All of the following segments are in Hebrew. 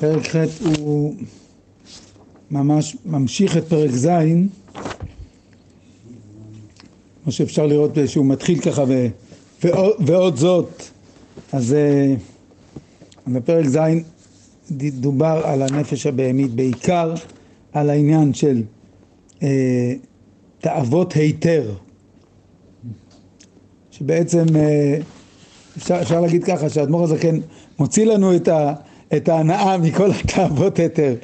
פרק ח' הוא ממש ממשיך את פרק ז', כמו שאפשר לראות שהוא מתחיל ככה ו, ועוד, ועוד זאת, אז אה, בפרק ז' דובר על הנפש הבהמית, בעיקר על העניין של אה, תאוות היתר, שבעצם אה, אפשר, אפשר להגיד ככה שהאדמו"ר הזקן מוציא לנו את, ה, את ההנאה מכל התאוות היתר.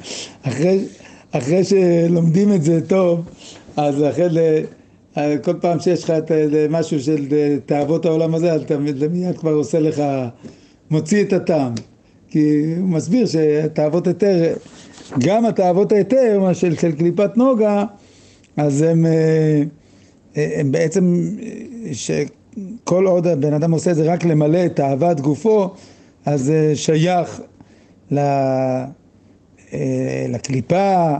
אחרי, אחרי שלומדים את זה טוב, אז אחרי כל פעם שיש לך את משהו של תאוות העולם הזה, אתה מיד כבר עושה לך, מוציא את הטעם. כי הוא מסביר שתאוות היתר, גם התאוות היתר של, של קליפת נוגה, אז הם, הם בעצם, שכל עוד הבן אדם עושה את זה רק למלא את תאוות גופו, אז שייך לקליפה,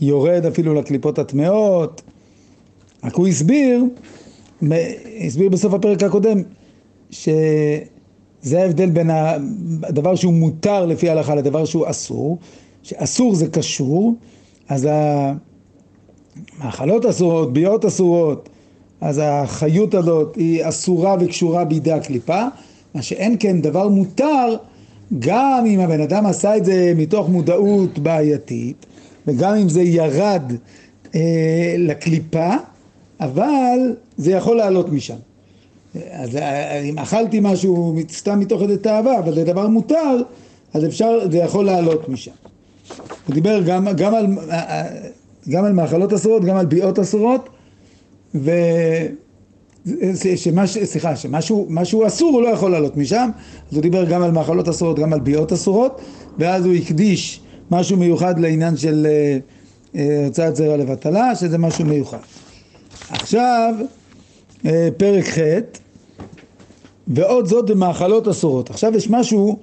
יורד אפילו לקליפות הטמעות. רק הוא הסביר, הסביר בסוף הפרק הקודם, שזה ההבדל בין הדבר שהוא מותר לפי ההלכה לדבר שהוא אסור, שאסור זה קשור, אז המאכלות אסורות, ביאות אסורות, אז החיות הזאת היא אסורה וקשורה בידי הקליפה, מה שאין כן דבר מותר גם אם הבן אדם עשה את זה מתוך מודעות בעייתית וגם אם זה ירד אה, לקליפה אבל זה יכול לעלות משם. אז אם אכלתי משהו סתם מתוך איזה תאווה אבל זה דבר מותר אז אפשר, זה יכול לעלות משם. הוא דיבר גם, גם, על, גם על מאכלות אסורות גם על ביאות אסורות ו... סליחה, שמשהו אסור הוא לא יכול לעלות משם, אז הוא דיבר גם על מאכלות אסורות, גם על ביאות אסורות, ואז הוא הקדיש משהו מיוחד לעניין של הוצאת זרע לבטלה, שזה משהו מיוחד. עכשיו, פרק ח' ועוד זאת במאכלות אסורות. עכשיו יש משהו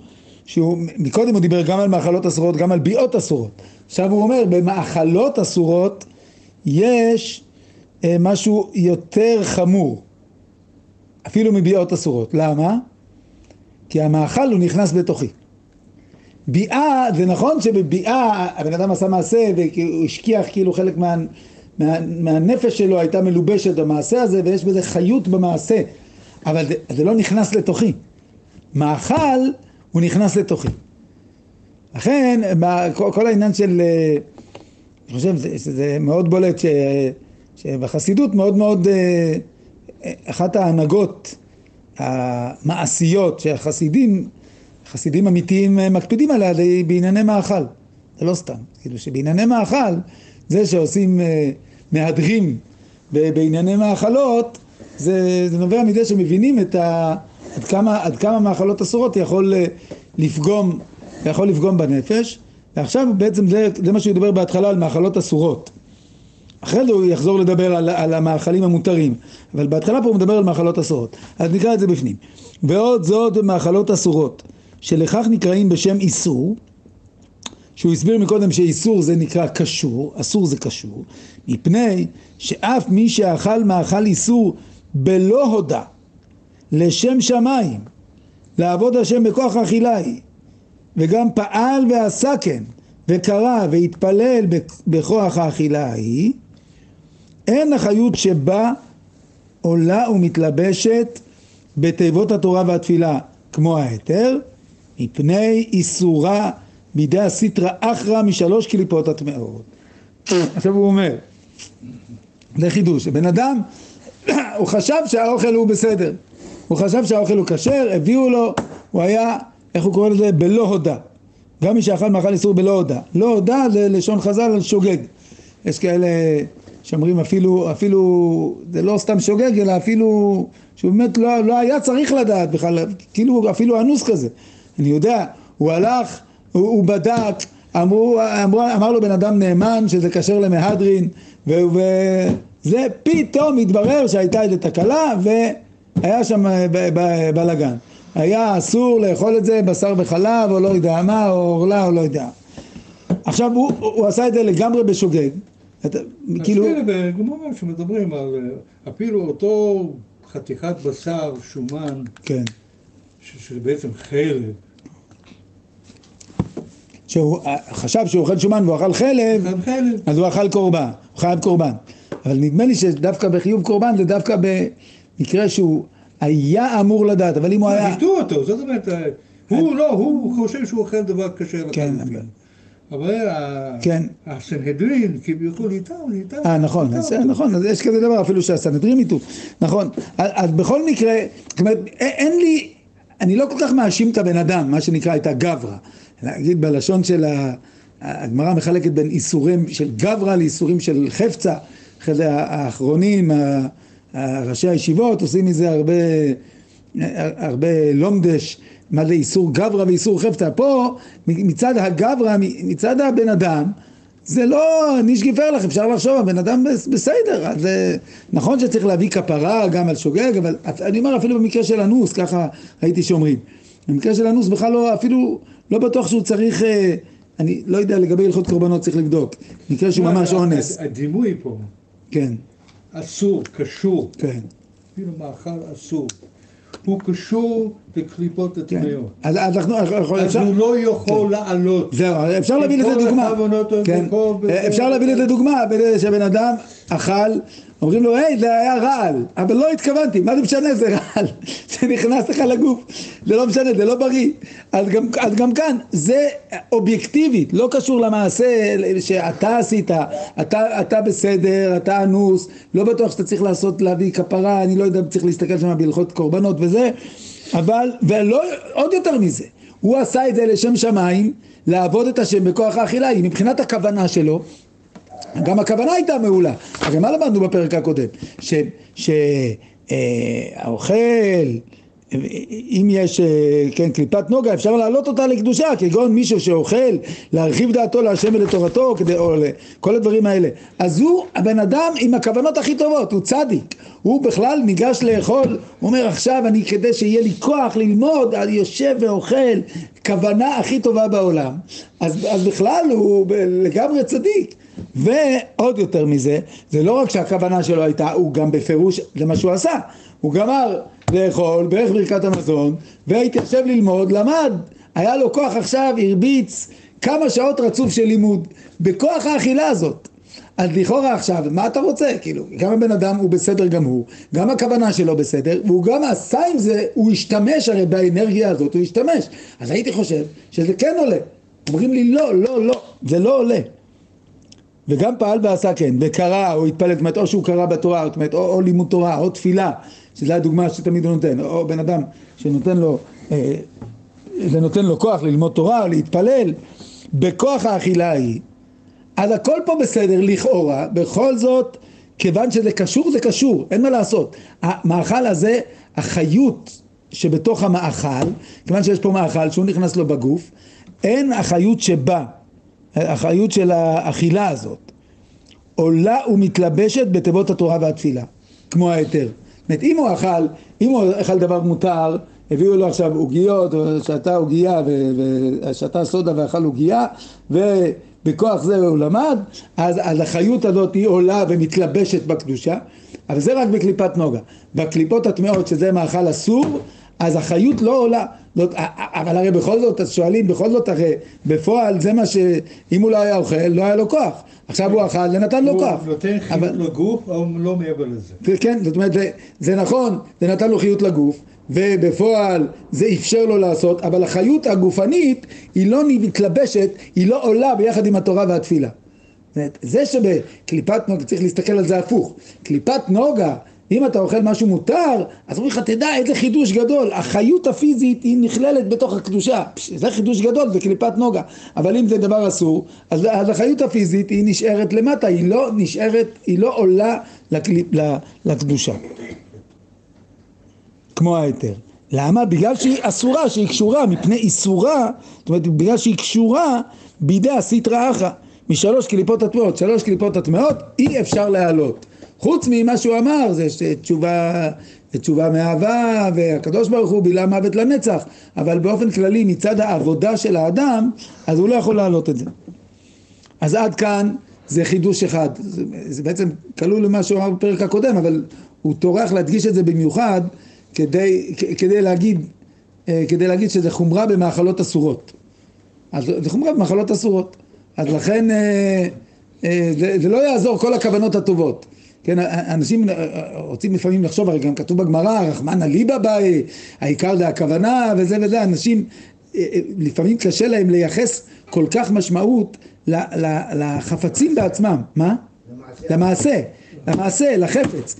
שהוא, מקודם הוא דיבר גם על מאכלות אסורות, גם על ביאות אסורות. עכשיו הוא אומר, במאכלות אסורות יש משהו יותר חמור. אפילו מביאות אסורות. למה? כי המאכל הוא נכנס בתוכי. ביאה, זה נכון שבביאה הבן אדם עשה מעשה והוא השכיח כאילו חלק מה, מה, מהנפש שלו הייתה מלובשת במעשה הזה ויש בזה חיות במעשה, אבל זה, זה לא נכנס לתוכי. מאכל הוא נכנס לתוכי. לכן כל, העניין של, אני חושב שזה מאוד בולט ש, שבחסידות מאוד מאוד אחת ההנהגות המעשיות שהחסידים, חסידים אמיתיים מקפידים עליה זה בענייני מאכל, זה לא סתם, כאילו שבענייני מאכל זה שעושים מהדרים בענייני מאכלות זה, זה נובע מזה שמבינים את ה, עד, כמה, עד כמה מאכלות אסורות יכול לפגום, יכול לפגום בנפש. ועכשיו בעצם זה, זה מה שהוא ידבר בהתחלה על מאכלות אסורות אחרי זה הוא יחזור לדבר על, על המאכלים המותרים, אבל בהתחלה פה הוא מדבר על מאכלות אסורות. אז נקרא את זה בפנים. ועוד זאת מאכלות אסורות, שלכך נקראים בשם איסור, שהוא הסביר מקודם שאיסור זה נקרא קשור, אסור זה קשור, מפני שאף מי שאכל מאכל איסור בלא הודע, לשם שמיים, לעבוד השם בכוח אכילה היא, וגם פעל ועשה כן, וקרא והתפלל בכוח האכילה ההיא, אין החיות שבה עולה ומתלבשת בתיבות התורה והתפילה כמו ההיתר, מפני איסורה בידי הסיטרא אחרא משלוש קליפות הטמעות. עכשיו הוא אומר, זה חידוש, בן אדם, הוא חשב שהאוכל הוא בסדר, הוא חשב שהאוכל הוא כשר, הביאו לו, הוא היה, איך הוא קורא לזה? בלא הודה. גם מי שאכל מאכל איסור בלא הודה. לא הודה זה לשון חז"ל על שוגג. יש כאלה שאומרים אפילו, אפילו, זה לא סתם שוגג, אלא אפילו, שהוא באמת לא, לא היה צריך לדעת בכלל, כאילו אפילו אנוס כזה. אני יודע, הוא הלך, הוא, הוא בדק, אמרו, אמרו, אמר לו בן אדם נאמן שזה כשר למהדרין, וזה פתאום התברר שהייתה איזו תקלה והיה שם בלאגן. היה אסור לאכול את זה, בשר וחלב, או לא יודע מה, או עורלה, או לא יודע. עכשיו הוא, הוא עשה את זה לגמרי בשוגג. אתה, כאילו... אז כן, בגמרא שמדברים על אפילו אותו חתיכת בשר, שומן, כן. שזה בעצם חלב. שהוא חשב שהוא אוכל שומן והוא אכל חלב, אז הוא אכל קורבן, הוא חייב קורבן. אבל נדמה לי שדווקא בחיוב קורבן זה דווקא במקרה שהוא היה אמור לדעת, אבל אם הוא היה... הפתו אותו, זאת אומרת, הוא לא, הוא חושב שהוא אוכל דבר קשה כן. אבל כן. הסנהדרין כביכול איתם, איתם. אה, נכון, נכון, אז יש כזה דבר אפילו שהסנהדרין איתו, נכון. אז בכל מקרה, זאת אומרת, אין לי, אני לא כל כך מאשים את הבן אדם, מה שנקרא את הגברא. להגיד בלשון של הגמרא מחלקת בין איסורים של גברא לאיסורים של חפצה. אחרי זה האחרונים, ראשי הישיבות עושים מזה הרבה, הרבה לומדש, מה זה איסור גברא ואיסור חפצה. פה מצד הגברא, מצד הבן אדם, זה לא ניש גפר לך, אפשר לחשוב, הבן אדם בסדר, אז נכון שצריך להביא כפרה גם על שוגג, אבל אני אומר אפילו במקרה של אנוס, ככה הייתי שאומרים. במקרה של אנוס בכלל לא, אפילו לא בטוח שהוא צריך, אה, אני לא יודע, לגבי הלכות קורבנות צריך לבדוק. מקרה שהוא ממש אונס. הדימוי פה. כן. אסור, קשור. כן. אפילו מאכל אסור. הוא קשור בקליפות הטמאות. אז אנחנו... אז הוא לא יכול לעלות. זהו, אפשר להביא לזה דוגמה. כן. אפשר להביא לזה דוגמה, שבן אדם אכל. אומרים לו, היי, זה היה רעל, אבל לא התכוונתי, מה זה משנה, זה רעל, זה נכנס לך לגוף, זה לא משנה, זה לא בריא. אז גם, אז גם כאן, זה אובייקטיבית, לא קשור למעשה שאתה עשית, אתה, אתה בסדר, אתה אנוס, לא בטוח שאתה צריך לעשות, להביא כפרה, אני לא יודע, צריך להסתכל שם בהלכות קורבנות וזה, אבל, ולא, עוד יותר מזה, הוא עשה את זה לשם שמיים, לעבוד את השם בכוח האכילה, מבחינת הכוונה שלו, גם הכוונה הייתה מעולה. הרי מה למדנו בפרק הקודם? שהאוכל, אם יש, אה, כן, קליפת נוגה, אפשר להעלות אותה לקדושה, כגון מישהו שאוכל, להרחיב דעתו להשם ולתורתו, כדי, או כל הדברים האלה. אז הוא הבן אדם עם הכוונות הכי טובות, הוא צדיק. הוא בכלל ניגש לאכול, הוא אומר עכשיו אני כדי שיהיה לי כוח ללמוד, אני יושב ואוכל, כוונה הכי טובה בעולם. אז, אז בכלל הוא לגמרי צדיק. ועוד יותר מזה, זה לא רק שהכוונה שלו הייתה, הוא גם בפירוש, זה מה שהוא עשה, הוא גמר לאכול בערך ברכת המזון והתיישב ללמוד, למד, היה לו כוח עכשיו, הרביץ כמה שעות רצוף של לימוד, בכוח האכילה הזאת. אז לכאורה עכשיו, מה אתה רוצה? כאילו, גם הבן אדם הוא בסדר גמור, גם הכוונה שלו בסדר, והוא גם עשה עם זה, הוא השתמש הרי באנרגיה הזאת, הוא השתמש. אז הייתי חושב שזה כן עולה. אומרים לי לא, לא, לא, זה לא עולה. וגם פעל ועשה כן, וקרא או התפלל, זאת אומרת או שהוא קרא בתורה, זאת אומרת או, או לימוד תורה, או תפילה, שזו הדוגמה שתמיד הוא נותן, או בן אדם שנותן לו, אה, זה נותן לו כוח ללמוד תורה, להתפלל, בכוח האכילה ההיא, אז הכל פה בסדר לכאורה, בכל זאת, כיוון שזה קשור זה קשור, אין מה לעשות. המאכל הזה, החיות שבתוך המאכל, כיוון שיש פה מאכל שהוא נכנס לו בגוף, אין החיות שבה החיות של האכילה הזאת עולה ומתלבשת בתיבות התורה והתפילה, כמו ההיתר. אומרת, אם הוא אכל, אם הוא אכל דבר מותר, הביאו לו עכשיו עוגיות, או שתה עוגייה, ושתה סודה ואכל עוגייה, ובכוח זה הוא למד, אז, אז החיות הזאת היא עולה ומתלבשת בקדושה, אבל זה רק בקליפת נוגה. בקליפות הטמעות, שזה מאכל אסור, אז החיות לא עולה. זאת, אבל הרי בכל זאת, אז שואלים, בכל זאת הרי בפועל זה מה ש... אם הוא לא היה אוכל, לא היה לו כוח. עכשיו הוא אכל ונתן לו כוח. הוא נותן חיות אבל... לגוף, או לא מעבר לזה. כן, זאת אומרת, זה, זה נכון, זה נתן לו חיות לגוף, ובפועל זה אפשר לו לעשות, אבל החיות הגופנית היא לא מתלבשת, היא לא עולה ביחד עם התורה והתפילה. זה שבקליפת נוגה, צריך להסתכל על זה הפוך, קליפת נוגה אם אתה אוכל משהו מותר, אז אומרים לך, תדע איזה חידוש גדול, החיות הפיזית היא נכללת בתוך הקדושה, זה חידוש גדול בקליפת נוגה, אבל אם זה דבר אסור, אז, אז החיות הפיזית היא נשארת למטה, היא לא נשארת, היא לא עולה לקליפ, לקדושה, כמו ההיתר. למה? בגלל שהיא אסורה, שהיא קשורה, מפני איסורה, זאת אומרת, בגלל שהיא קשורה בידי הסטרא אחא, משלוש קליפות הטמעות, שלוש קליפות הטמעות, אי אפשר להעלות. חוץ ממה שהוא אמר, זה תשובה, תשובה מאהבה, והקדוש ברוך הוא בילה מוות לנצח, אבל באופן כללי מצד העבודה של האדם, אז הוא לא יכול להעלות את זה. אז עד כאן זה חידוש אחד, זה, זה בעצם כלול למה שהוא אמר בפרק הקודם, אבל הוא טורח להדגיש את זה במיוחד כדי, כדי להגיד, אה, כדי להגיד שזה חומרה במאכלות אסורות. אז זה חומרה במחלות אסורות. אז לכן אה, אה, זה, זה לא יעזור כל הכוונות הטובות. כן, אנשים רוצים לפעמים לחשוב, הרי גם כתוב בגמרא, רחמנא ליבא באי, העיקר זה הכוונה וזה וזה, אנשים לפעמים קשה להם לייחס כל כך משמעות לחפצים בעצמם, מה? למעשה, למעשה, לחפץ.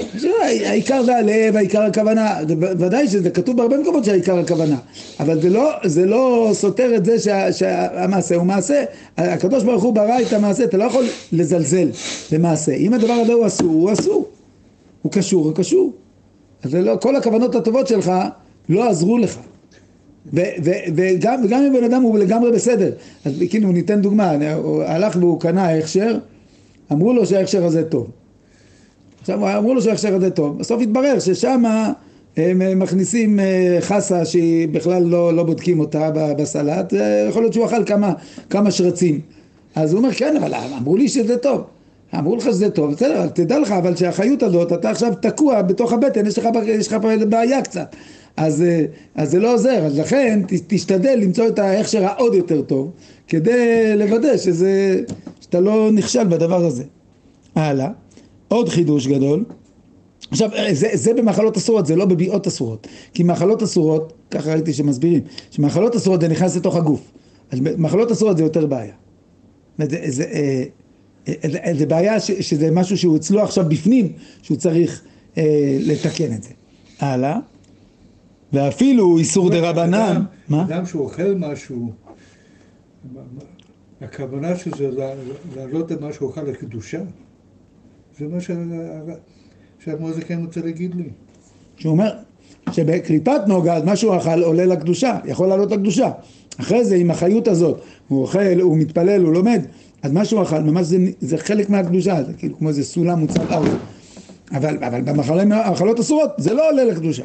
העיקר זה הלב, העיקר הכוונה, ודאי שזה כתוב בהרבה מקומות שהעיקר הכוונה, אבל זה לא, זה לא סותר את זה שה, שהמעשה הוא מעשה, הקדוש ברוך הוא ברא את המעשה, אתה לא יכול לזלזל במעשה, אם הדבר הזה הוא אסור, הוא אסור, הוא קשור, הוא קשור, אז לא, כל הכוונות הטובות שלך לא עזרו לך, ו, ו, וגם, וגם אם בן אדם הוא לגמרי בסדר, אז כאילו ניתן דוגמה, הוא הלך והוא קנה הכשר, אמרו לו שההכשר הזה טוב עכשיו אמרו לו שההכשר הזה טוב, בסוף התברר ששם הם מכניסים אה, חסה שהיא בכלל לא, לא בודקים אותה בסלט, אה, יכול להיות שהוא אכל כמה, כמה שרצים. אז הוא אומר, כן, אבל אמרו לי שזה טוב. אמרו לך שזה טוב, בסדר, תדע לך אבל שהחיות הזאת, אתה עכשיו תקוע בתוך הבטן, יש לך, יש לך בעיה קצת. אז, אה, אז זה לא עוזר, אז לכן תשתדל למצוא את ההכשר העוד יותר טוב, כדי לוודא שזה, שאתה לא נכשל בדבר הזה. הלאה. עוד חידוש גדול, עכשיו זה, זה במחלות אסורות, זה לא בביאות אסורות, כי מחלות אסורות, ככה ראיתי שמסבירים, שמחלות אסורות זה נכנס לתוך הגוף, אז מחלות אסורות זה יותר בעיה. זה, זה, זה, אה, זה, בעיה ש, שזה משהו שהוא אצלו עכשיו בפנים, שהוא צריך אה, לתקן את זה. הלאה. ואפילו איסור דה רבנן. מה? אדם שהוא אוכל משהו, הכוונה שזה להעלות את מה שהוא אוכל לקדושה. זה מה שהאדמו"ר זקן רוצה להגיד לי. שהוא אומר שבקליפת נוגה, מה שהוא אכל עולה לקדושה, יכול לעלות לקדושה. אחרי זה עם החיות הזאת, הוא אוכל, הוא מתפלל, הוא לומד, אז מה שהוא אכל, ממש זה, זה חלק מהקדושה, זה כאילו כמו איזה סולם מוצב ארץ. אבל, אבל במחלות אסורות זה לא עולה לקדושה.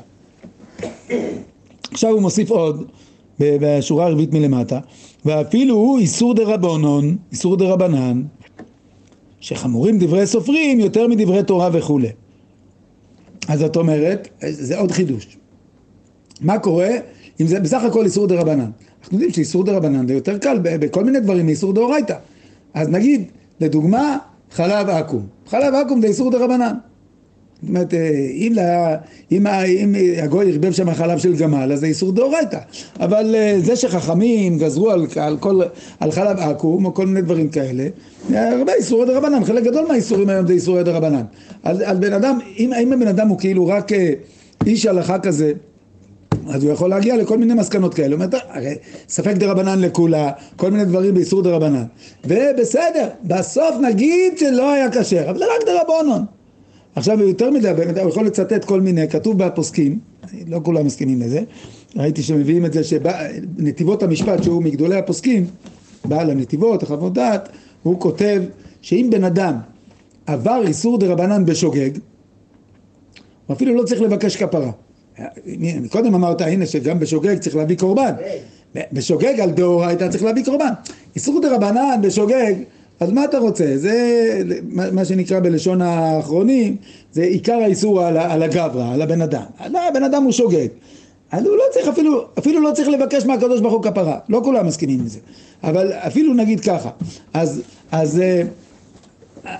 עכשיו הוא מוסיף עוד, בשורה הרביעית מלמטה, ואפילו הוא איסור דה רבונון, איסור דה רבנן, שחמורים דברי סופרים יותר מדברי תורה וכולי. אז זאת אומרת, זה עוד חידוש. מה קורה אם זה בסך הכל איסור דה רבנן? אנחנו יודעים שאיסור דה רבנן זה יותר קל בכל מיני דברים מאיסור דאורייתא. אז נגיד, לדוגמה, חלב עכו"ם. חלב עכו"ם זה איסור דה רבנן. זאת אומרת, אה, אם, לה, אם, אם הגוי ערבב שם חלב של גמל, אז זה איסור דאורייתא. אבל אה, זה שחכמים גזרו על, על, כל, על חלב עכו"ם, או כל מיני דברים כאלה, הרבה איסורי דרבנן, חלק גדול מהאיסורים היום זה איסורי דרבנן. אז, אז בן אדם, אם, אם הבן אדם הוא כאילו רק אה, איש הלכה כזה, אז הוא יכול להגיע לכל מיני מסקנות כאלה. הוא אומר, הרי ספק דרבנן לכולה, כל מיני דברים באיסור דרבנן. ובסדר, בסוף נגיד שלא היה כשר, אבל זה רק דרבנון. עכשיו יותר מדי, הוא יכול לצטט כל מיני, כתוב בפוסקים, לא כולם מסכימים לזה, ראיתי שמביאים את זה שנתיבות המשפט, שהוא מגדולי הפוסקים, בעל הנתיבות, החוות דעת, הוא כותב שאם בן אדם עבר איסור דה רבנן בשוגג, הוא אפילו לא צריך לבקש כפרה. קודם אמרת, הנה, שגם בשוגג צריך להביא קורבן. בשוגג על דאורייתא צריך להביא קורבן. איסור דה רבנן בשוגג אז מה אתה רוצה? זה מה שנקרא בלשון האחרונים, זה עיקר האיסור על, על הגברא, על הבן אדם. לא, הבן אדם הוא שוגג. אז הוא לא צריך אפילו, אפילו לא צריך לבקש מהקדוש ברוך הוא כפרה. לא כולם מסכימים לזה. אבל אפילו נגיד ככה. אז, אז, אז,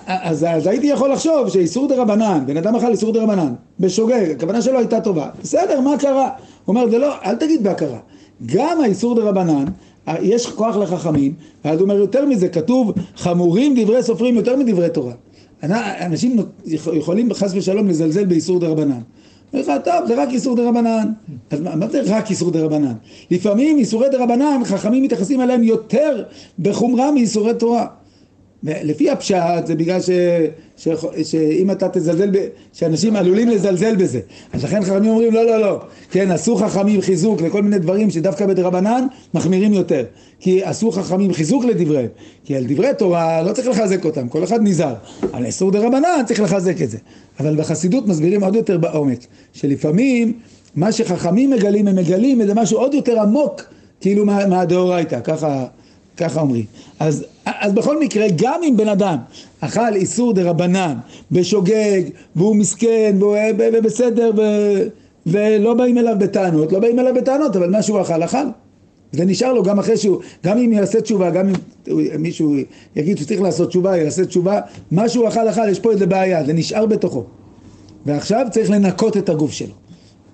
אז, אז הייתי יכול לחשוב שאיסור דה רבנן, בן אדם אכל איסור דה רבנן, בשוגג, הכוונה שלו הייתה טובה. בסדר, מה קרה? הוא אומר, זה לא, אל תגיד בהכרה. גם האיסור דה רבנן, יש כוח לחכמים, ואז הוא אומר יותר מזה, כתוב חמורים דברי סופרים יותר מדברי תורה. אנשים יכולים חס ושלום לזלזל באיסור דה רבנן. אומר לך, טוב, זה רק איסור דה רבנן. אז מה זה רק איסור דה רבנן? לפעמים איסורי דה רבנן, חכמים מתייחסים אליהם יותר בחומרה מאיסורי תורה. לפי הפשט זה בגלל ש, ש, שאם אתה תזלזל, ב, שאנשים עלולים לזלזל בזה. אז לכן חכמים אומרים לא, לא, לא. כן, עשו חכמים חיזוק לכל מיני דברים שדווקא בדרבנן מחמירים יותר. כי עשו חכמים חיזוק לדבריהם. כי על דברי תורה לא צריך לחזק אותם, כל אחד נזהר. על איסור דרבנן צריך לחזק את זה. אבל בחסידות מסבירים עוד יותר בעומק, שלפעמים מה שחכמים מגלים, הם מגלים איזה משהו עוד יותר עמוק, כאילו מהדאורייתא, ככה, ככה אומרים. אז אז בכל מקרה, גם אם בן אדם אכל איסור דה רבנן בשוגג, והוא מסכן, והוא בסדר, ו... ולא באים אליו בטענות, לא באים אליו בטענות, אבל מה שהוא אכל, אכל. זה נשאר לו גם אחרי שהוא, גם אם יעשה תשובה, גם אם מישהו יגיד שהוא צריך לעשות תשובה, יעשה תשובה, מה שהוא אכל אכל, יש פה איזה בעיה, זה נשאר בתוכו. ועכשיו צריך לנקות את הגוף שלו.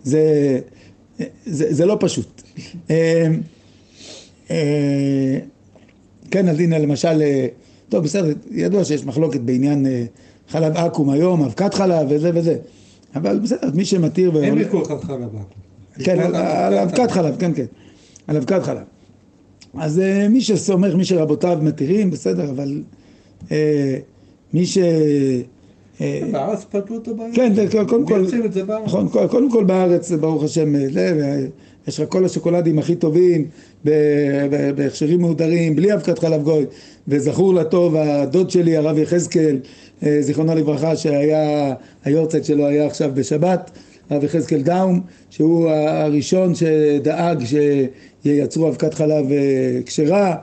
זה, זה, זה לא פשוט. אה, אה, כן, אז הנה למשל, אה, טוב בסדר, ידוע שיש מחלוקת בעניין חלב עכו"ם היום, אבקת חלב וזה וזה, אבל בסדר, מי שמתיר... אין ויכוח על חלב עכו"ם. כן, על אבקת חלב, כן, כן, על אבקת חלב. אז מי שסומך, מי שרבותיו מתירים, בסדר, אבל מי ש... בארץ פתרו את הבעיה? כן, קודם כל, נכון, קודם כל בארץ, ברוך השם, יש לך כל השוקולדים הכי טובים, בהכשרים מהודרים, בלי אבקת חלב גוי, וזכור לטוב, הדוד שלי, הרב יחזקאל, אה, זיכרונו לברכה, שהיה, היורצייט שלו היה עכשיו בשבת, הרב יחזקאל דאום, שהוא הראשון שדאג שייצרו אבקת חלב אה, כשרה,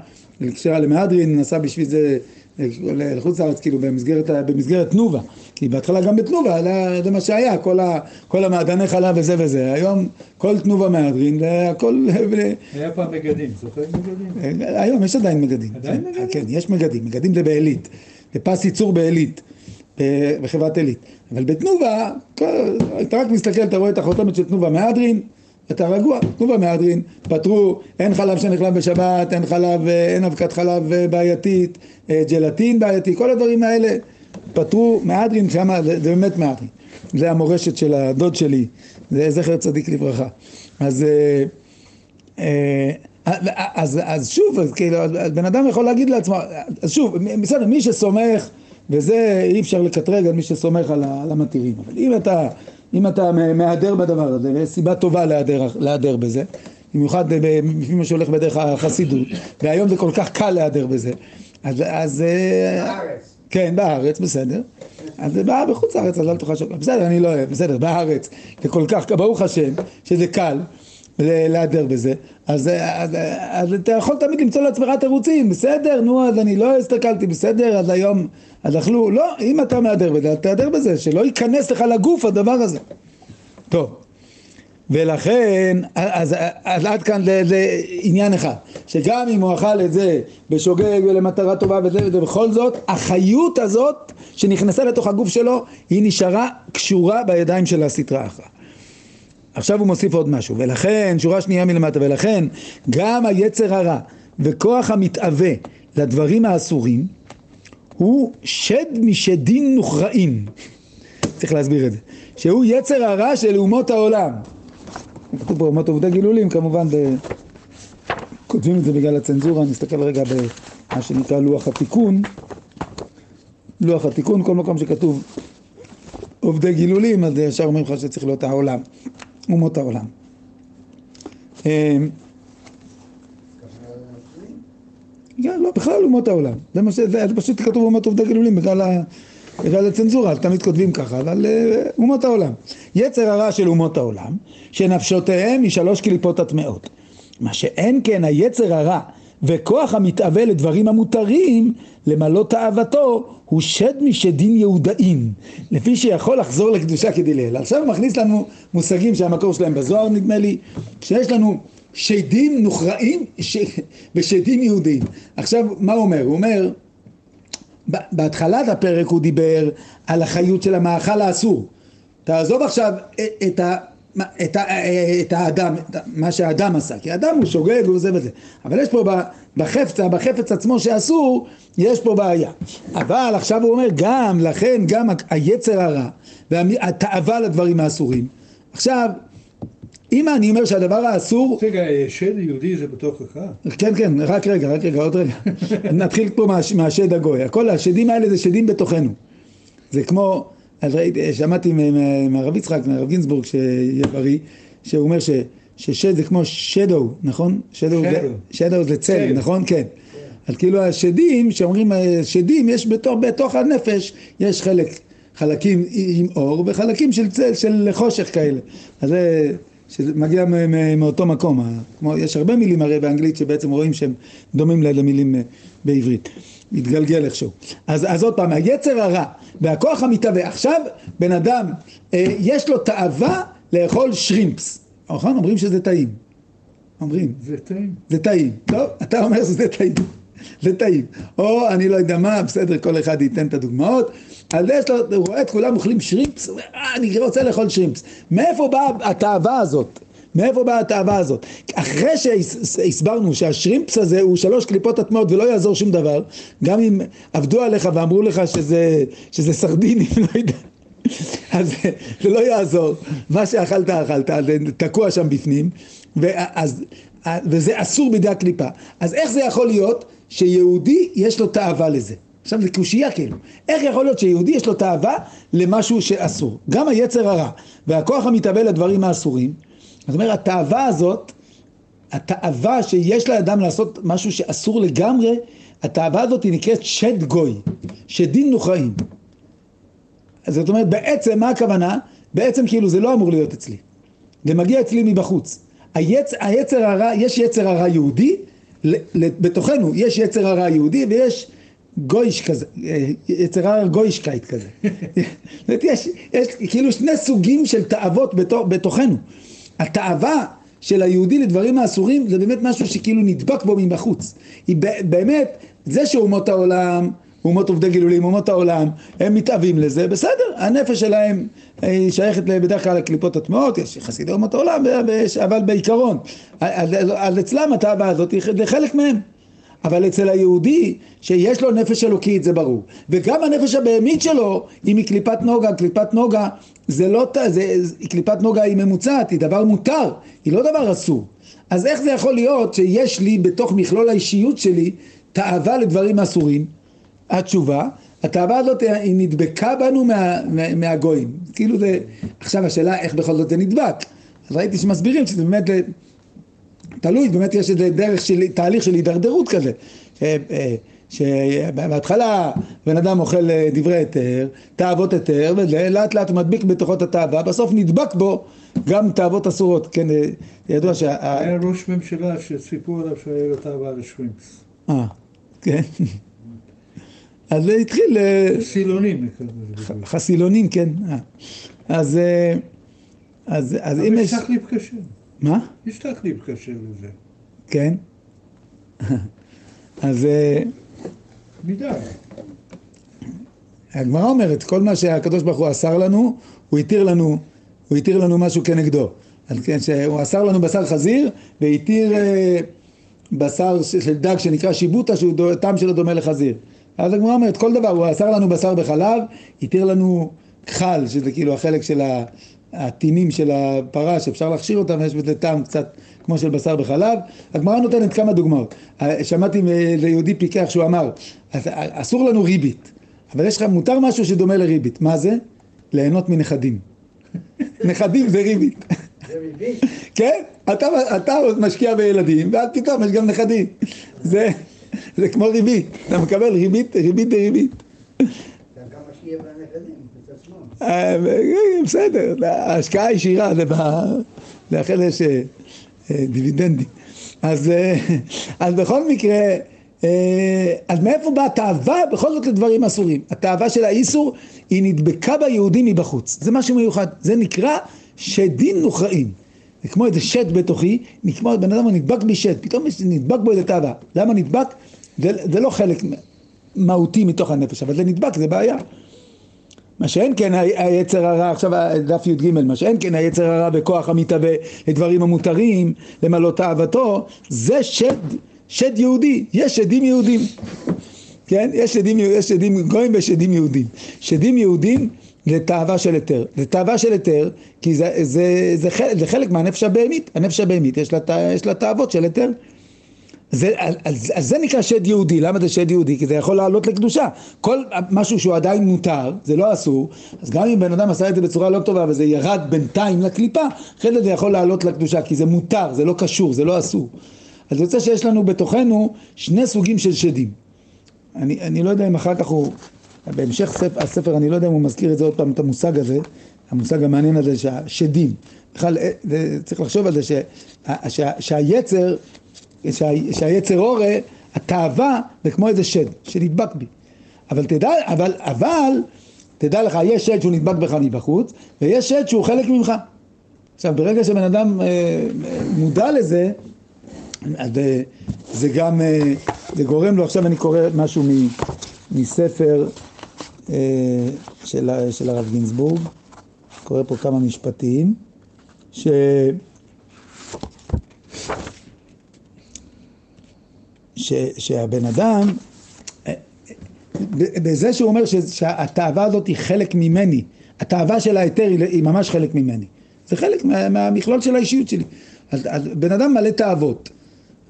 כשרה למהדרין, נסע בשביל זה לחוץ לארץ, כאילו במסגרת, במסגרת תנובה, כי בהתחלה גם בתנובה, זה מה שהיה, כל, ה, כל המעדני חלב וזה וזה, היום כל תנובה מהדרין והכל... היה פעם מגדים, זוכר מגדים? היום יש עדיין מגדים. עדיין כן, מגדים? כן, יש מגדים, מגדים זה בעילית, בפס ייצור בעילית, בחברת עילית, אבל בתנובה, אתה רק מסתכל, אתה רואה את החותמת של תנובה מהדרין, אתה רגוע, תנובה מהדרין, פתרו, אין חלב שנחלב בשבת, אין חלב, אין אבקת חלב בעייתית, ג'לטין בעייתי, כל הדברים האלה פתרו מהדרין, שמה, זה, באמת מהדרין, זה המורשת של הדוד שלי, זה זכר צדיק לברכה. אז, אז, אז שוב, אז כאילו, בן אדם יכול להגיד לעצמו, אז שוב, בסדר, מי שסומך, וזה אי אפשר לקטרג על מי שסומך על המתירים, אבל אם אתה אם אתה מהדר בדבר הזה, ויש סיבה טובה להדר, להדר בזה, במיוחד לפי מה שהולך בדרך החסידות, והיום זה כל כך קל להדר בזה, אז... אז אה, בארץ. כן, בארץ, בסדר. אז זה בא בחוץ לארץ, אז אל תאכל שוקולד. בסדר, אני לא אוהב, בסדר, בארץ. זה כל כך, ברוך השם, שזה קל להדר בזה. אז, אז, אז אתה יכול תמיד למצוא לעצמך תירוצים, בסדר, נו, אז אני לא הסתכלתי, בסדר, אז היום, אז אכלו, לא, אם אתה מהדר בזה, אז תהדר בזה, שלא ייכנס לך לגוף הדבר הזה. טוב, ולכן, אז, אז, עד כאן לעניין אחד, שגם אם הוא אכל את זה בשוגג ולמטרה טובה וזה וזה, בכל זאת, החיות הזאת שנכנסה לתוך הגוף שלו, היא נשארה קשורה בידיים של הסטרה אחת. עכשיו הוא מוסיף עוד משהו, ולכן, שורה שנייה מלמטה, ולכן גם היצר הרע וכוח המתאווה לדברים האסורים הוא שד משדים נוכרעים. צריך להסביר את זה. שהוא יצר הרע של אומות העולם. כתוב פה אומות עובדי גילולים, כמובן ב... כותבים את זה בגלל הצנזורה, נסתכל רגע במה שנקרא לוח התיקון. לוח התיקון, כל מקום שכתוב עובדי גילולים, אז ישר אומרים לך שצריך להיות העולם. אומות העולם. כן, לא, בכלל אומות העולם. זה. זה פשוט כתוב אומות עובדי גילולים בגלל. בגלל הצנזורה, תמיד כותבים ככה, אבל uh, אומות העולם. יצר הרע של אומות העולם, שנפשותיהם משלוש קליפות הטמעות. מה שאין כן היצר הרע וכוח המתאווה לדברים המותרים, למלא תאוותו, הוא שד משדים יהודאים, לפי שיכול לחזור לקדושה כדילאל. עכשיו הוא מכניס לנו מושגים שהמקור שלהם בזוהר נדמה לי, שיש לנו שדים נוכרעים ש... ושדים יהודיים. עכשיו, מה הוא אומר? הוא אומר, בהתחלת הפרק הוא דיבר על החיות של המאכל האסור. תעזוב עכשיו את ה... את, ה, את האדם, מה שהאדם עשה, כי האדם הוא שוגג וזה וזה, אבל יש פה בחפץ, בחפץ עצמו שאסור, יש פה בעיה. אבל עכשיו הוא אומר גם, לכן גם היצר הרע והתאווה לדברים האסורים. עכשיו, אם אני אומר שהדבר האסור... רגע, שד יהודי זה בתוכך? כן, כן, רק רגע, רק רגע, עוד רגע. נתחיל פה מהשד הגוי. הכל, השדים האלה זה שדים בתוכנו. זה כמו... ראיתי, שמעתי מהרב יצחק, מהרב גינזבורג, שיהיה בריא, שהוא אומר ש, ששד זה כמו שדו, נכון? שדו, שדו זה צל. נכון? כן. אז כאילו השדים, שאומרים שדים, יש בתוך, בתוך הנפש, יש חלק, חלקים עם אור וחלקים של צל, של חושך כאלה. אז זה... שמגיע מאותו מקום, כמו, יש הרבה מילים הרי באנגלית שבעצם רואים שהם דומים למילים בעברית. מתגלגל איכשהו. אז, אז עוד פעם, היצר הרע והכוח המתהווה. עכשיו בן אדם, אה, יש לו תאווה לאכול שרימפס, נכון? אומרים שזה טעים. אומרים. זה טעים. זה טעים. טוב, אתה אומר שזה טעים. זה טעים. או אני לא יודע מה, בסדר, כל אחד ייתן את הדוגמאות. על זה יש לו, הוא רואה את כולם אוכלים שרימפס, הוא אומר, אה, אני רוצה לאכול שרימפס. מאיפה באה התאווה הזאת? מאיפה באה התאווה הזאת? אחרי שהסברנו שהשרימפס הזה הוא שלוש קליפות הטמעות ולא יעזור שום דבר, גם אם עבדו עליך ואמרו לך שזה, שזה סרדינים, לא יודע, אז זה לא יעזור, מה שאכלת אכלת, זה תקוע שם בפנים, ואז, וזה אסור בידי הקליפה. אז איך זה יכול להיות שיהודי יש לו תאווה לזה? עכשיו זה קושייה כאילו, איך יכול להיות שיהודי יש לו תאווה למשהו שאסור? גם היצר הרע והכוח המתאבל לדברים האסורים, זאת אומרת התאווה הזאת, התאווה שיש לאדם לעשות משהו שאסור לגמרי, התאווה הזאת היא נקראת שד גוי, שדים נוכרעים. זאת אומרת בעצם מה הכוונה? בעצם כאילו זה לא אמור להיות אצלי, זה מגיע אצלי מבחוץ. היצ, היצר הרע, יש יצר הרע יהודי, בתוכנו יש יצר הרע יהודי ויש גויש כזה, יצר הרע גוישקייט כזה. יש, יש כאילו שני סוגים של תאוות בתוכנו. התאווה של היהודי לדברים האסורים זה באמת משהו שכאילו נדבק בו מבחוץ. היא באמת, זה שאומות העולם אומות עובדי גילולים, אומות העולם, הם מתאווים לזה, בסדר, הנפש שלהם היא שייכת בדרך כלל לקליפות הטמעות, יש חסידי אומות העולם, אבל בעיקרון, אז אצלם התאווה הזאת זה חלק מהם. אבל אצל היהודי שיש לו נפש אלוקית זה ברור וגם הנפש הבהמית שלו היא מקליפת נוגה, קליפת נוגה זה לא, זה, קליפת נוגה היא ממוצעת, היא דבר מותר, היא לא דבר אסור אז איך זה יכול להיות שיש לי בתוך מכלול האישיות שלי תאווה לדברים אסורים התשובה, התאווה הזאת היא נדבקה בנו מה, מה, מהגויים. כאילו זה, עכשיו השאלה איך בכל זאת זה נדבק. אז ראיתי שמסבירים שזה באמת תלוי, באמת יש איזה דרך של, תהליך של הידרדרות כזה. אה, שבהתחלה בן אדם אוכל אה, דברי היתר, תאוות היתר, ולאט לאט הוא מדביק בתוכו את התאווה, בסוף נדבק בו גם תאוות אסורות, כן, אה, ידוע שה... היה ראש ממשלה שסיפרו עליו שהיה לו תאווה לשרימפס. אה, כן. אז זה התחיל... חסילונים. חסילונים, כן. אה. אז, אה, אז, אז אם יש... אבל יש. מה? יש תחליף קשה לזה. כן. אז... אה, מדי. הגמרא אומרת, כל מה שהקדוש ברוך הוא אסר לנו, הוא התיר לנו, הוא התיר לנו משהו כנגדו. כן, שהוא אסר לנו בשר חזיר, והתיר אה, בשר של דג שנקרא שיבוטה, שהוא טעם שלו דומה לחזיר. אז הגמרא אומרת, כל דבר, הוא אסר לנו בשר בחלב, התיר לנו כחל, שזה כאילו החלק של הטינים של הפרה, שאפשר להכשיר אותם, ויש בזה טעם קצת כמו של בשר בחלב. הגמרא נותנת כמה דוגמאות. שמעתי ליהודי פיקח שהוא אמר, אסור לנו ריבית, אבל יש לך, מותר משהו שדומה לריבית. מה זה? ליהנות מנכדים. נכדים זה ריבית. זה? כן, אתה, אתה משקיע בילדים, ואז פתאום יש גם נכדים. זה... זה כמו ריבית, אתה מקבל ריבית, ריבית דריבית. אה, בסדר, ההשקעה הישירה זה לאחל יש אה, אה, דיבידנדים. אז, אז בכל מקרה, אז מאיפה באה התאווה בכל זאת לדברים אסורים? התאווה של האיסור היא נדבקה ביהודים מבחוץ, זה משהו מיוחד, זה נקרא שדין נוכרעים. זה כמו איזה שד בתוכי, כמו בן אדם נדבק בי שד, פתאום נדבק בו איזה תאווה. למה נדבק? זה, זה לא חלק מהותי מתוך הנפש, אבל זה נדבק, זה בעיה. מה שאין כן היצר הרע, עכשיו דף י"ג, מה שאין כן היצר הרע בכוח המתהווה לדברים המותרים, למלא תאוותו, זה שד, שד יהודי, יש שדים יהודים. כן? יש שדים, יש שדים גויים ושדים יהודים. שדים יהודים זה תאווה של היתר. זה תאווה של היתר, כי זה, זה, זה, זה, חלק, זה חלק מהנפש הבהמית. הנפש הבהמית יש לה, יש לה תאוות של היתר. זה, אז, אז זה נקרא שד יהודי, למה זה שד יהודי? כי זה יכול לעלות לקדושה. כל משהו שהוא עדיין מותר, זה לא אסור, אז גם אם בן אדם עשה את זה בצורה לא טובה וזה ירד בינתיים לקליפה, אחרי זה יכול לעלות לקדושה, כי זה מותר, זה לא קשור, זה לא אסור. אז יוצא שיש לנו בתוכנו שני סוגים של שדים. אני, אני לא יודע אם אחר כך הוא, בהמשך ספר, הספר, אני לא יודע אם הוא מזכיר את זה עוד פעם, את המושג הזה, המושג המעניין הזה, שהשדים. בכלל, אה, צריך לחשוב על זה שה, שה, שהיצר שה, שהיצר אורה, התאווה זה כמו איזה שד שנדבק בי. אבל תדע, אבל, אבל, תדע לך, יש שד שהוא נדבק בך מבחוץ, ויש שד שהוא חלק ממך. עכשיו, ברגע שבן אדם אה, מודע לזה, אז אה, זה גם, אה, זה גורם לו, עכשיו אני קורא משהו מספר אה, של, של הרב גינזבורג, קורא פה כמה משפטים, ש... ש, שהבן אדם, בזה שהוא אומר שהתאווה הזאת היא חלק ממני, התאווה של ההיתר היא ממש חלק ממני, זה חלק מה, מהמכלול של האישיות שלי. אז, אז בן אדם מלא תאוות,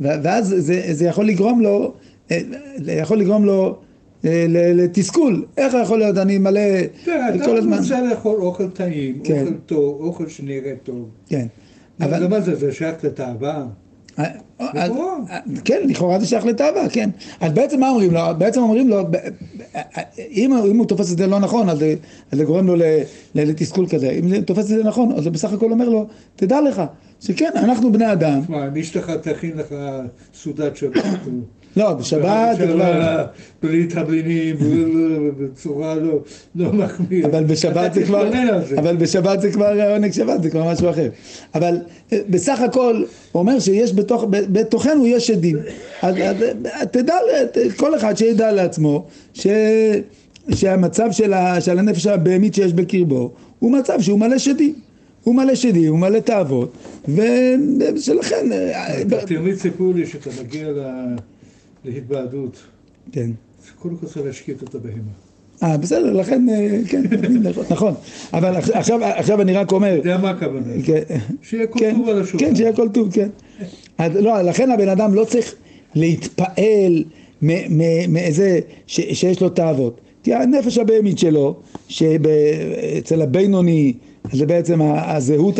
ואז זה, זה יכול לגרום לו, אה, יכול לגרום לו אה, לתסכול, איך יכול להיות אני מלא כל הזמן. אתה רוצה לאכול אוכל טעים, כן. אוכל טוב, אוכל שנראה טוב. כן. אבל מה זה, זה שייך לתאווה? אה, כן, לכאורה זה שייך לתאווה, כן. אז בעצם מה אומרים לו? בעצם אומרים לו, אם, אם הוא תופס את זה לא נכון, אז זה גורם לו לתסכול כזה. אם הוא תופס את זה נכון, אז זה בסך הכל אומר לו, תדע לך, שכן, אנחנו בני אדם. מה, אם אשתך תכין לך סעודת שבת. לא, בשבת. בלי תבלינים, בצורה לא, לא מחמירה. אבל בשבת זה כבר... אבל בשבת זה כבר עונג שבת, זה כבר משהו אחר. אבל אה, בסך הכל, הוא אומר שיש בתוך, בתוכנו יש עדים. אז תדע, כל אחד שידע לעצמו, ש... שהמצב של, הנפש הבהמית שיש בקרבו הוא מצב שהוא מלא שדים. הוא מלא שדים, הוא מלא תאוות, ושלכן... אה, תמיד סיפרו לי שאתה מגיע להתוועדות. כן. קודם כל צריך להשקיט את הבהמה. אה, בסדר, לכן, אה, כן, נכון. אבל עכשיו, עכשיו אני רק אומר... אתה יודע מה הכוונה? כן. שיהיה כל טוב על השולחן. כן, שיהיה כל טוב, כן. לא, לכן הבן אדם לא צריך להתפעל מאיזה, שיש לו תאוות. כי הנפש הבהמית שלו, שאצל הבינוני, זה בעצם הזהות,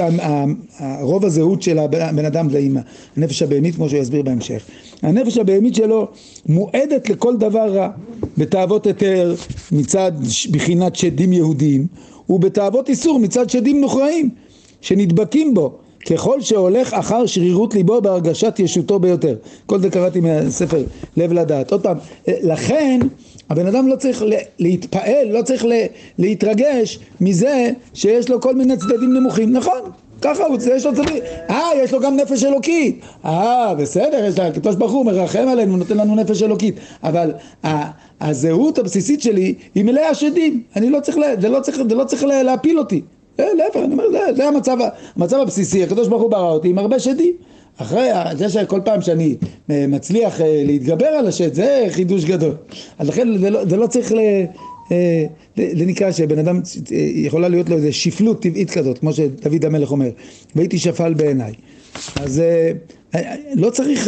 רוב הזהות של הבן אדם עם הנפש הבהמית כמו שהוא יסביר בהמשך. הנפש הבהמית שלו מועדת לכל דבר רע, בתאוות היתר מצד בחינת שדים יהודיים ובתאוות איסור מצד שדים נוכרעים שנדבקים בו ככל שהולך אחר שרירות ליבו בהרגשת ישותו ביותר. כל זה קראתי מהספר לב לדעת. עוד פעם, לכן הבן אדם לא צריך להתפעל, לא צריך להתרגש מזה שיש לו כל מיני צדדים נמוכים. נכון, ככה הוא, יש לו צדדים. אה, יש לו גם נפש אלוקית. אה, בסדר, יש לה, הקדוש ברוך הוא מרחם עלינו, נותן לנו נפש אלוקית. אבל הזהות הבסיסית שלי היא מלאה שדים. אני לא צריך, זה לא צריך, זה לא צריך להפיל אותי. אה, להפך, אני אומר, זה, המצב הבסיסי, הקדוש ברוך הוא ברא אותי עם הרבה שדים. אחרי זה שכל פעם שאני אה, מצליח אה, להתגבר על השד, זה חידוש גדול. אז לכן זה לא, זה לא צריך ל... אה, זה נקרא שבן אדם יכולה להיות לו איזו שפלות טבעית כזאת, כמו שדוד המלך אומר, והייתי שפל בעיניי. אז לא צריך,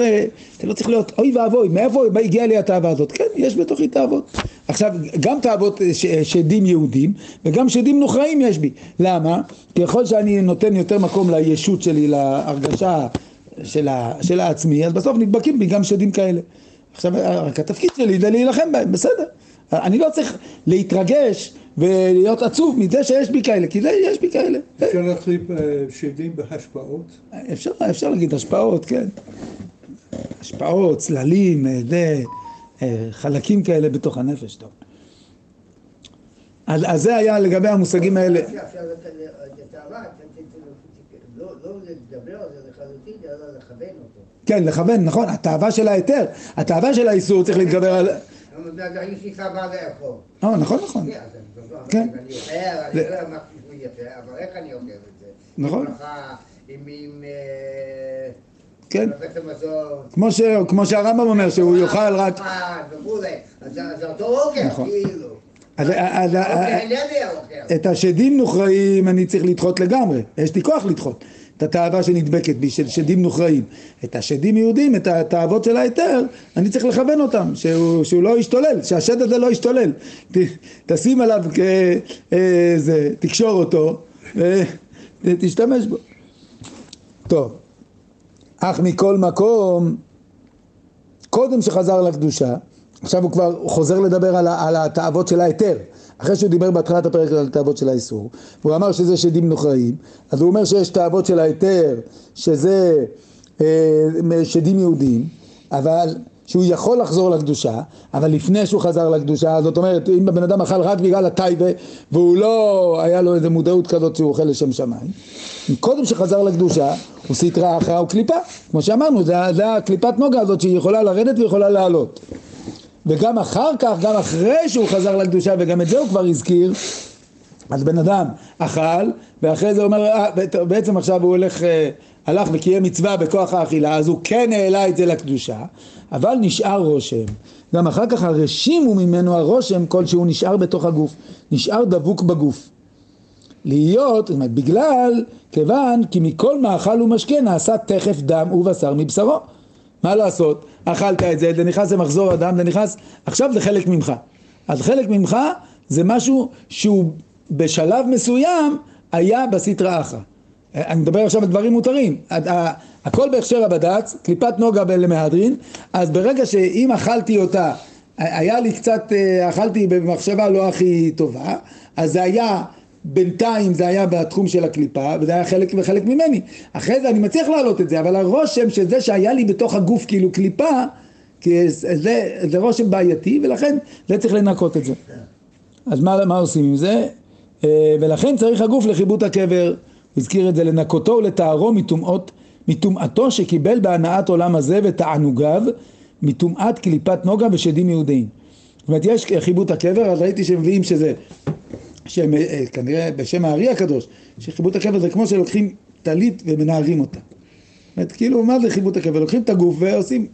זה לא צריך להיות אוי ואבוי, מאיפה הגיעה לי התאווה הזאת? כן, יש בתוכי תאוות. עכשיו, גם תאוות שדים יהודים וגם שדים נוכרעים יש בי. למה? ככל שאני נותן יותר מקום לישות שלי, להרגשה של, ה, של העצמי, אז בסוף נדבקים בי גם שדים כאלה. עכשיו, רק התפקיד שלי זה להילחם בהם, בסדר. אני לא צריך להתרגש ולהיות עצוב מזה שיש בי כאלה, כי זה יש בי כאלה. אפשר להחליף אה, שדים בהשפעות? אפשר, אפשר להגיד השפעות, כן. השפעות, צללים, זה, אה, חלקים כאלה בתוך הנפש, טוב. אז, אז זה היה לגבי המושגים האלה. לדבר על זה לחלוטין, אלא לכוון אותו. כן, לכוון, נכון, התאווה של ההיתר, התאווה של האיסור צריך להתגבר על... לאכול. אה, נכון, נכון. כן. אני אוכל, אני לא יודע מה הוא יפה, אבל איך אני אוכל את זה? נכון. עם... כן. כמו שהרמב"ם אומר, שהוא יאכל רק... אז אותו אוכל, נכון. כאילו. את השדים נוכרעים אני צריך לדחות לגמרי, יש לי כוח לדחות. את התאווה שנדבקת בי, של שדים נוכרעים. את השדים יהודים, את התאוות של ההיתר, אני צריך לכוון אותם, שהוא, שהוא לא ישתולל, שהשד הזה לא ישתולל. ת, תשים עליו כזה, תקשור אותו ותשתמש בו. טוב, אך מכל מקום, קודם שחזר לקדושה, עכשיו הוא כבר חוזר לדבר על, על התאוות של ההיתר. אחרי שהוא דיבר בהתחלת הפרק על תאוות של האיסור, והוא אמר שזה שדים נוכרעים, אז הוא אומר שיש תאוות של ההיתר, שזה אה, שדים יהודים, אבל שהוא יכול לחזור לקדושה, אבל לפני שהוא חזר לקדושה, זאת אומרת, אם הבן אדם אכל רק בגלל הטייבה, והוא לא, היה לו איזה מודעות כזאת שהוא אוכל לשם שמיים, קודם שחזר לקדושה, הוא סטרה אחרא או קליפה, כמו שאמרנו, זה, זה הקליפת נוגה הזאת שהיא יכולה לרדת ויכולה לעלות. וגם אחר כך, גם אחרי שהוא חזר לקדושה, וגם את זה הוא כבר הזכיר, אז בן אדם אכל, ואחרי זה אומר, אה, בעצם עכשיו הוא הולך, אה, הלך וקיים מצווה בכוח האכילה, אז הוא כן העלה את זה לקדושה, אבל נשאר רושם. גם אחר כך הרשימו ממנו הרושם כלשהו נשאר בתוך הגוף, נשאר דבוק בגוף. להיות, זאת אומרת, בגלל, כיוון, כי מכל מאכל ומשקה נעשה תכף דם ובשר מבשרו. מה לעשות? אכלת את זה, זה נכנס למחזור הדם, זה נכנס, עכשיו זה חלק ממך. אז חלק ממך זה משהו שהוא בשלב מסוים היה בסטרא אחרא. אני מדבר עכשיו על דברים מותרים. הכל בהכשר הבד"ץ, קליפת נוגה למהדרין, אז ברגע שאם אכלתי אותה, היה לי קצת, אה, אכלתי במחשבה לא הכי טובה, אז זה היה, בינתיים זה היה בתחום של הקליפה, וזה היה חלק וחלק ממני. אחרי זה אני מצליח להעלות את זה, אבל הרושם של זה שהיה לי בתוך הגוף כאילו קליפה, כי זה, זה רושם בעייתי, ולכן זה צריך לנקות את זה. אז מה, מה עושים עם זה? אה, ולכן צריך הגוף לחיבוט הקבר, הוא הזכיר את זה לנקותו ולטהרו מטומאות, מטומאתו שקיבל בהנאת עולם הזה ותענוגיו, מטומאת קליפת נוגה ושדים יהודיים. זאת אומרת, יש חיבוט הקבר, אז ראיתי שמביאים שזה, שהם, אה, כנראה בשם הארי הקדוש, שחיבוט הקבר זה כמו שלוקחים טלית ומנערים אותה. אומרת, כאילו, מה זה חיבוט הקבר? לוקחים את הגוף ועושים,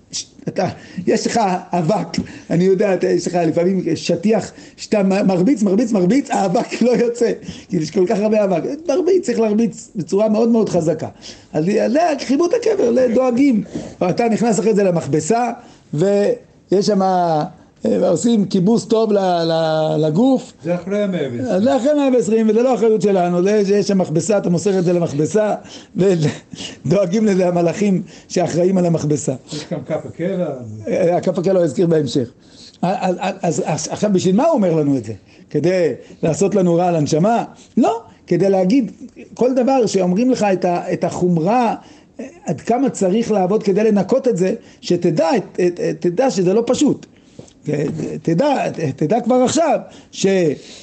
אתה, יש לך אבק, אני יודע, אתה, יש לך לפעמים שטיח שאתה מרביץ, מרביץ, מרביץ, האבק לא יוצא, כי יש כל כך הרבה אבק, מרביץ, צריך להרביץ בצורה מאוד מאוד חזקה. אז חיבוט הקבר, לדואגים. אתה נכנס אחרי זה למכבסה, ויש שם... עושים כיבוס טוב לגוף. זה אחרי המאה ועשרים. זה אחרי המאה ועשרים, וזה לא אחריות שלנו, יש שם מכבסה, אתה מוסר את זה למכבסה, ודואגים לזה המלאכים שאחראים על המכבסה. יש גם כף הקלע. הכף הקלע הוא הזכיר בהמשך. אז עכשיו בשביל מה הוא אומר לנו את זה? כדי לעשות לנו רע על הנשמה? לא, כדי להגיד כל דבר שאומרים לך את החומרה עד כמה צריך לעבוד כדי לנקות את זה, שתדע, תדע שזה לא פשוט. תדע, תדע כבר עכשיו ש,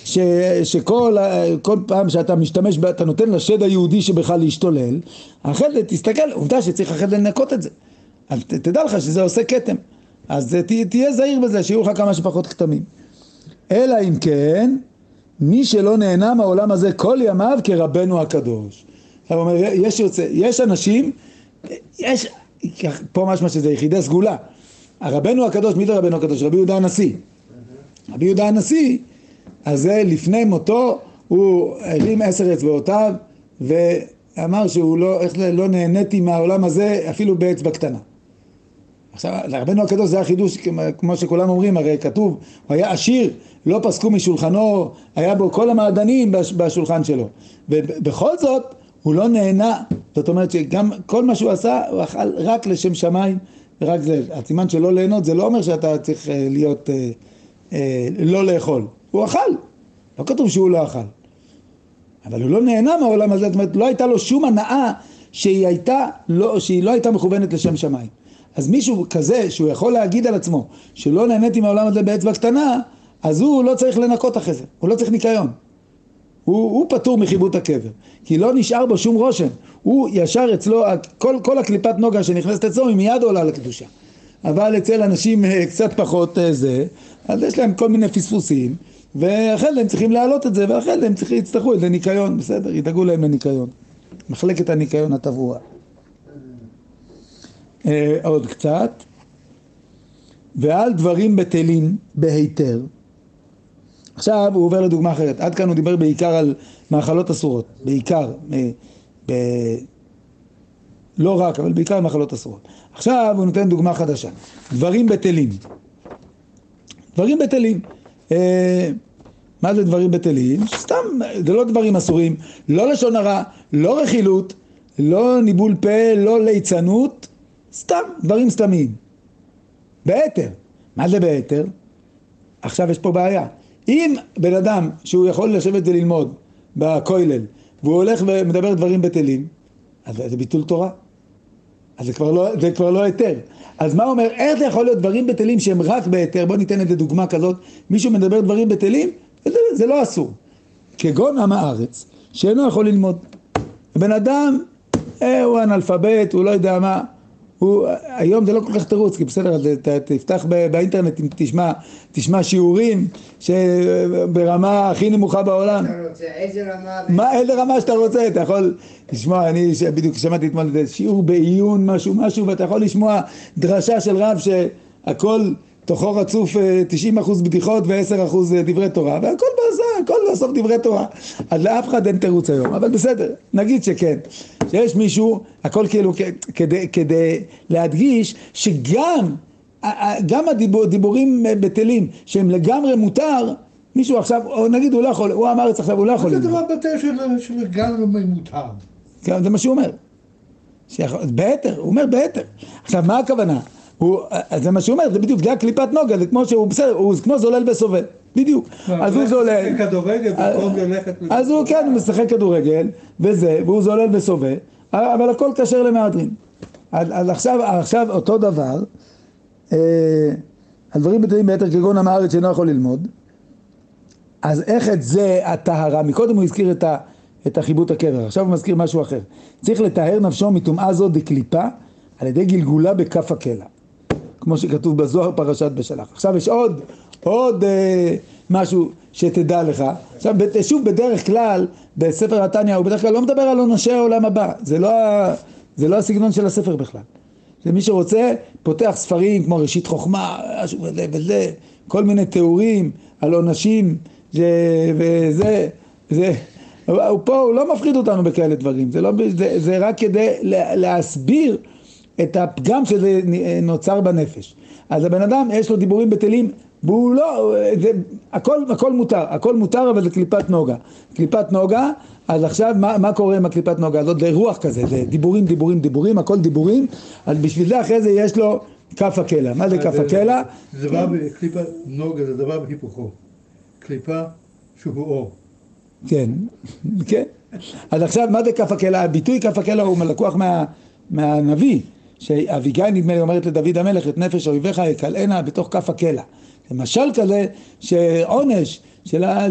ש, שכל כל פעם שאתה משתמש, אתה נותן לשד היהודי שבך להשתולל, אחרי זה תסתכל, עובדה שצריך אחרי לנקות את זה. אז תדע לך שזה עושה כתם. אז ת, תהיה זהיר בזה, שיהיו לך כמה שפחות כתמים. אלא אם כן, מי שלא נהנה מהעולם הזה כל ימיו כרבנו הקדוש. עכשיו אומר, יש, יש אנשים, יש, פה משמע שזה יחידי סגולה. הרבנו הקדוש, מי זה רבנו הקדוש? רבי יהודה הנשיא. רבי יהודה הנשיא, אז זה לפני מותו, הוא הרים עשר אצבעותיו ואמר שהוא לא, איך לא נהניתי מהעולם הזה אפילו באצבע קטנה. עכשיו, לרבנו הקדוש זה החידוש, כמו שכולם אומרים, הרי כתוב, הוא היה עשיר, לא פסקו משולחנו, היה בו כל המעדנים בשולחן שלו. ובכל זאת, הוא לא נהנה, זאת אומרת שגם כל מה שהוא עשה, הוא אכל רק לשם שמיים. ורק זה, הסימן של לא ליהנות זה לא אומר שאתה צריך אה, להיות, אה, אה, לא לאכול, הוא אכל, לא כתוב שהוא לא אכל, אבל הוא לא נהנה מהעולם הזה, זאת אומרת לא הייתה לו שום הנאה שהיא הייתה, לא, שהיא לא הייתה מכוונת לשם שמיים. אז מישהו כזה שהוא יכול להגיד על עצמו שלא נהניתי מהעולם הזה באצבע קטנה, אז הוא לא צריך לנקות אחרי זה, הוא לא צריך ניקיון. הוא, הוא פטור מחיבוט הקבר, כי לא נשאר בו שום רושם, הוא ישר אצלו, כל, כל הקליפת נוגה שנכנסת אצלו היא מיד עולה לקדושה, אבל אצל אנשים אה, קצת פחות אה, זה, אז יש להם כל מיני פספוסים, ואחרי זה הם צריכים להעלות את זה, ואחרי זה הם צריכים, יצטרכו את זה ניקיון, בסדר, ידאגו להם לניקיון, מחלקת הניקיון התברואה. אה, עוד קצת, ועל דברים בטלים בהיתר עכשיו הוא עובר לדוגמה אחרת, עד כאן הוא דיבר בעיקר על מאכלות אסורות, בעיקר, אה, ב... לא רק, אבל בעיקר מאכלות אסורות. עכשיו הוא נותן דוגמה חדשה, דברים בטלים. דברים בטלים. אה, מה זה דברים בטלים? סתם, זה לא דברים אסורים, לא לשון הרע, לא רכילות, לא ניבול פה, לא ליצנות, סתם, דברים סתמיים. בהתר. מה זה בהתר? עכשיו יש פה בעיה. אם בן אדם שהוא יכול לשבת וללמוד בכולל והוא הולך ומדבר דברים בטלים, אז זה ביטול תורה. אז זה כבר לא, זה כבר לא היתר. אז מה אומר, איך זה יכול להיות דברים בטלים שהם רק בהיתר? בוא ניתן איזה דוגמה כזאת. מישהו מדבר דברים בטלים? זה, זה לא אסור. כגון עם הארץ, שאינו יכול ללמוד. הבן אדם, אה, הוא אנאלפבית, הוא לא יודע מה. הוא, היום זה לא כל כך תירוץ, כי בסדר, ת, תפתח באינטרנט, תשמע, תשמע שיעורים שברמה הכי נמוכה בעולם. איזה רמה? מה, איזה רמה שאתה רוצה, אתה יכול לשמוע, אני בדיוק שמעתי אתמול איזה שיעור בעיון, משהו משהו, ואתה יכול לשמוע דרשה של רב שהכל תוכו רצוף אה, 90% בדיחות ו-10% דברי תורה, והכל בעזה, הכל בסוף דברי תורה. אז לאף אחד אין תירוץ היום, אבל בסדר, נגיד שכן. שיש מישהו, הכל כאילו כדי, כדי להדגיש שגם גם הדיבור, דיבורים אה, בטלים שהם לגמרי מותר, מישהו עכשיו, או נגיד הוא לא יכול, הוא אמר את זה עכשיו, הוא לא יכול זה. דבר בטל של- של לגמרי מותר. כן, זה מה שהוא אומר. שיכול- בהתר, הוא אומר בהתר. עכשיו, מה הכוונה? הוא, אז זה מה שהוא אומר, זה בדיוק, זה הקליפת נוגה, זה כמו שהוא בסדר, הוא כמו זולל וסובב, בדיוק. אז הוא זולל. אז הוא כן, הוא משחק כדורגל, וזה, והוא זולל וסובב, אבל הכל כשר למהדרין. אז, אז עכשיו, עכשיו אותו דבר, אה, הדברים בטלים ביתר כגון עם הארץ שאינו יכול ללמוד, אז איך את זה הטהרה, מקודם הוא הזכיר את, ה, את החיבוט הקבר, עכשיו הוא מזכיר משהו אחר. צריך לטהר נפשו מטומאה זו דקליפה על ידי גלגולה בכף הקלע, כמו שכתוב בזוהר פרשת בשלח. עכשיו יש עוד, עוד אה, משהו שתדע לך. עכשיו שוב בדרך כלל בספר התניא הוא בדרך כלל לא מדבר על עונשי העולם הבא, זה לא, זה לא הסגנון של הספר בכלל. זה מי שרוצה, פותח ספרים כמו ראשית חוכמה, משהו וזה וזה, כל מיני תיאורים על עונשים וזה, זה, פה, הוא לא מפחיד אותנו בכאלה דברים, זה, לא, זה, זה רק כדי לה- להסביר את הפגם שזה נוצר בנפש. אז הבן אדם, יש לו דיבורים בטלים, והוא לא, זה, הכל, הכל מותר, הכל מותר, אבל זה קליפת נוגה. קליפת נוגה, אז עכשיו מה, מה קורה עם הקליפת נוגה הזאת? זה רוח כזה, זה דיבורים, דיבורים, דיבורים, הכל דיבורים, אז בשביל זה אחרי זה יש לו כף הקלע. מה זה כף הקלע? זה דבר בקליפה, נוגה זה דבר בהיפוכו. קליפה שהוא אור. כן, כן. אז עכשיו, מה זה כף הקלע? הביטוי כף הקלע הוא לקוח מה, מהנביא, שאביגיל נדמה לי אומרת לדוד המלך, את נפש אויביך יקלענה בתוך כף הקלע. זה משל כזה שעונש של ה...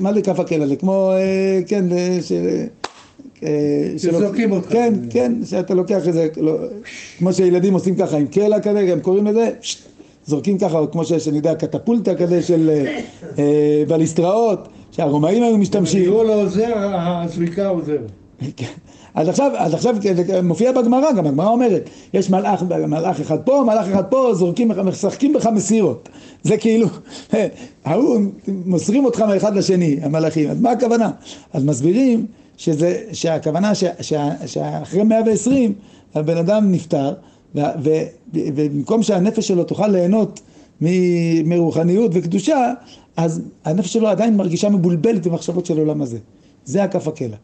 מה זה כף הקלע? זה כמו, אה, כן, זה, ש... אה, שזורקים אותך. כן, כן, שאתה לוקח איזה, לא, כמו שילדים עושים ככה עם קלע כזה, הם קוראים לזה, זורקים ככה, או כמו שיש, אני יודע, קטפולטה כזה של אה, אה, בליסטראות, שהרומאים היו משתמשים. הניהול לא עוזר, הזריקה עוזרת. אז עכשיו, אז עכשיו מופיע בגמרא גם, הגמרא אומרת, יש מלאך, מלאך אחד פה, מלאך אחד פה, זורקים, משחקים בך מסירות. זה כאילו, ההוא, מוסרים אותך מאחד לשני, המלאכים. אז מה הכוונה? אז מסבירים שזה, שהכוונה ש, שה, שאחרי 120 הבן אדם נפטר, ו, ו, ובמקום שהנפש שלו תוכל ליהנות מ- מרוחניות וקדושה, אז הנפש שלו עדיין מרגישה מבולבלת במחשבות של העולם הזה. זה הכף הקלע.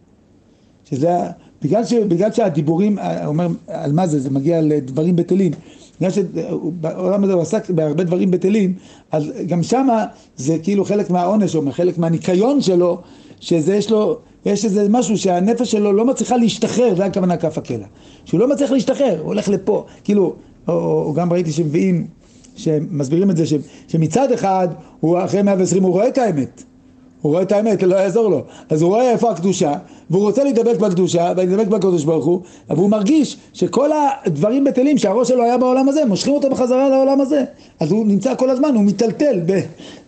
שזה, ה- בגלל, ש, בגלל שהדיבורים, אה, הוא אומר, על מה זה, זה מגיע לדברים בטלים. בגלל שבעולם הזה הוא עסק בהרבה דברים בטלים, אז גם שמה זה כאילו חלק מהעונש, או חלק מהניקיון שלו, שזה יש לו, יש איזה משהו שהנפש שלו לא מצליחה להשתחרר, זה הכוונה כף הקלע. שהוא לא מצליח להשתחרר, הוא הולך לפה, כאילו, או, או, או גם ראיתי שמביאים, שמסבירים את זה, ש, שמצד אחד, הוא אחרי 120 הוא רואה את האמת. הוא רואה את האמת, לא יעזור לו. אז הוא רואה איפה הקדושה, והוא רוצה להידבק בקדושה, ולהידבק בקדוש ברוך הוא, אבל הוא מרגיש שכל הדברים בטלים שהראש שלו היה בעולם הזה, מושכים אותו בחזרה לעולם הזה. אז הוא נמצא כל הזמן, הוא מיטלטל ב,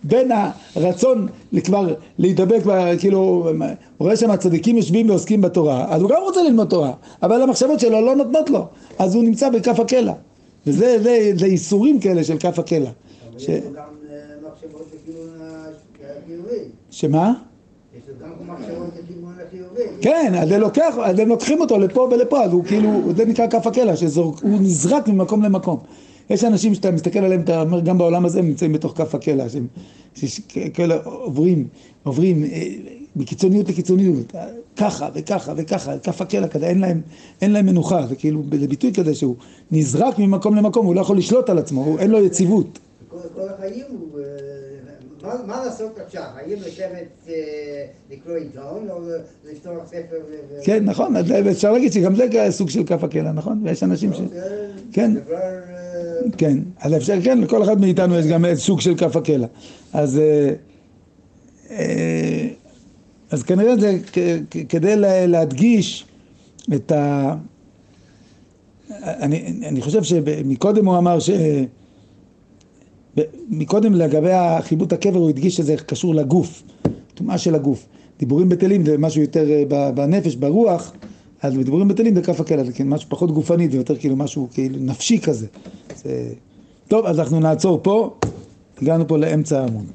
בין הרצון כבר להידבק, כאילו, הוא רואה שם הצדיקים יושבים ועוסקים בתורה, אז הוא גם רוצה ללמוד תורה, אבל המחשבות שלו לא נותנות לו, אז הוא נמצא בכף הקלע. וזה זה, זה איסורים כאלה של כף הקלע. ש- יש לו גם אה, מחשבות לכיוון החיובי. שמה? כן, אז הם, לוקחים אותו לפה ולפה, אז הוא כאילו, זה נקרא כף הקלע, שהוא נזרק ממקום למקום. יש אנשים שאתה מסתכל עליהם, אתה אומר, גם בעולם הזה הם נמצאים בתוך כף הקלע, שהם כאלה עוברים, עוברים אה, מקיצוניות לקיצוניות, אה, ככה וככה וככה, כף הקלע כזה, אין להם, אין להם מנוחה, זה כאילו, זה ביטוי כזה שהוא נזרק ממקום למקום, הוא לא יכול לשלוט על עצמו, הוא, אין לו יציבות. כל כל כל החיים הוא... מה- מה לעשות עכשיו? האם לשבת אה, לקרוא עיתון או לפתוח ספר? ו- כן, נכון, אז אפשר להגיד שגם זה סוג של כף הקלע, נכון? ויש אנשים ש... זה כן. אה, כן, אז אפשר, כן, לכל אחד מאיתנו יש גם סוג של כף הקלע. אז, אה, אז כנראה זה כדי לה- להדגיש את ה... אני, אני חושב שמקודם הוא אמר ש... מקודם לגבי חיבוט הקבר הוא הדגיש שזה קשור לגוף, טומאה של הגוף. דיבורים בטלים זה משהו יותר אה, בנפש, ברוח, אז בדיבורים בטלים זה כף הקלע, זה כאילו משהו פחות גופני, זה יותר כאילו משהו כאילו נפשי כזה. זה... טוב, אז אנחנו נעצור פה, הגענו פה לאמצע העמוד.